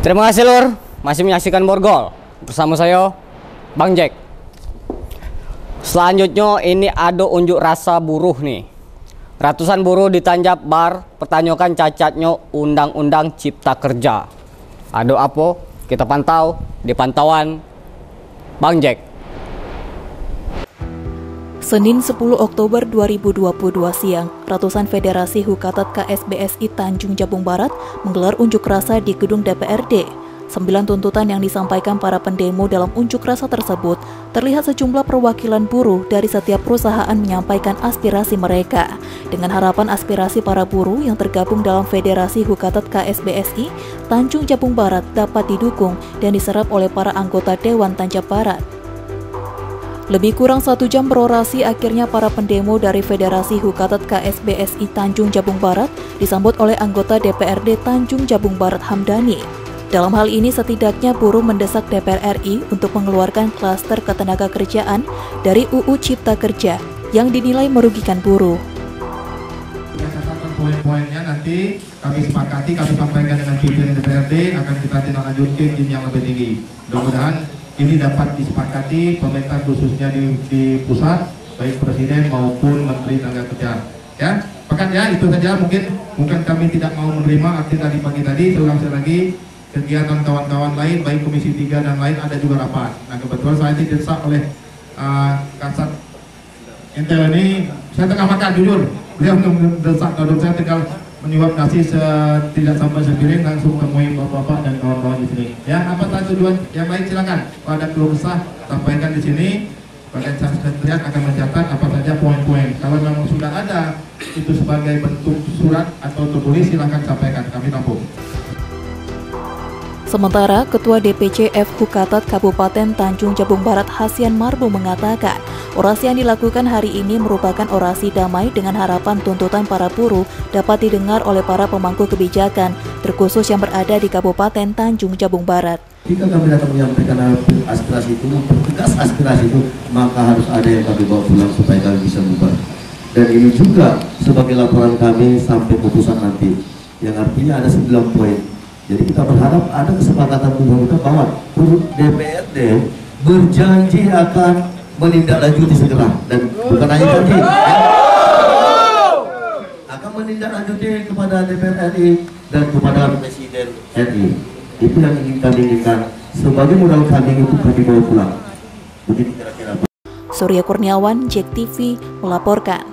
Terima kasih Lur, masih menyaksikan Borgol bersama saya Bang Jack. Selanjutnya ini ada unjuk rasa buruh nih. Ratusan buruh ditanjap bar pertanyakan cacatnya Undang-Undang Cipta Kerja. Ada apa? Kita pantau di pantauan Bang Jack. Senin 10 Oktober 2022 siang, ratusan Federasi Hukatat KSBSI Tanjung Jabung Barat menggelar unjuk rasa di gedung DPRD. Sembilan tuntutan yang disampaikan para pendemo dalam unjuk rasa tersebut terlihat sejumlah perwakilan buruh dari setiap perusahaan menyampaikan aspirasi mereka. Dengan harapan aspirasi para buruh yang tergabung dalam Federasi Hukatat KSBSI Tanjung Jabung Barat dapat didukung dan diserap oleh para anggota Dewan Tanjab Barat. Lebih kurang satu jam berorasi, akhirnya para pendemo dari Federasi Hukatat KSBSI Tanjung Jabung Barat disambut oleh anggota DPRD Tanjung Jabung Barat Hamdani. Dalam hal ini setidaknya buruh mendesak DPR RI untuk mengeluarkan klaster ketenaga kerjaan dari UU Cipta Kerja yang dinilai merugikan buruh. poin-poinnya nanti kami sepakati, kami sampaikan dengan pimpinan DPRD akan kita tindak lanjutkan tim yang lebih tinggi. Mudah-mudahan ini dapat disepakati pemerintah khususnya di, di pusat, baik presiden maupun menteri tenaga kerja. Ya, pekan ya itu saja mungkin. Mungkin kami tidak mau menerima arti tadi pagi tadi, seulang lagi kegiatan kawan-kawan lain baik Komisi 3 dan lain ada juga rapat. Nah kebetulan saya didesak oleh uh, Kasat Intel ini. Saya tengah makan jujur. Beliau mendesak kalau saya tinggal menyuap nasi tidak sampai sepiring langsung temui bapak-bapak dan kawan-kawan di sini. Ya, apa tadi tujuan yang baik silakan. Kalau ada keluh kesah sampaikan di sini. Bagian sekretariat akan mencatat apa saja poin-poin. Kalau memang sudah ada itu sebagai bentuk surat atau tertulis silakan sampaikan. Kami tampung. Sementara Ketua DPC F Hukatat Kabupaten Tanjung Jabung Barat Hasian Marbu mengatakan, orasi yang dilakukan hari ini merupakan orasi damai dengan harapan tuntutan para buruh dapat didengar oleh para pemangku kebijakan, terkhusus yang berada di Kabupaten Tanjung Jabung Barat. Jika kami datang menyampaikan aspirasi itu, mempertegas aspirasi itu, maka harus ada yang kami bawa pulang supaya kami bisa bubar. Dan ini juga sebagai laporan kami sampai putusan nanti, yang artinya ada 9 poin jadi kita berharap ada kesepakatan kita bahwa DPRD berjanji akan menindaklanjuti segera dan bukan hanya janji ya, akan menindaklanjuti kepada DPR RI dan kepada Presiden RI. Itu yang ingin kami inginkan. Sebagai modal kami untuk kami bawa pulang. Begitu kira-kira. Surya Kurniawan, JEK TV, melaporkan.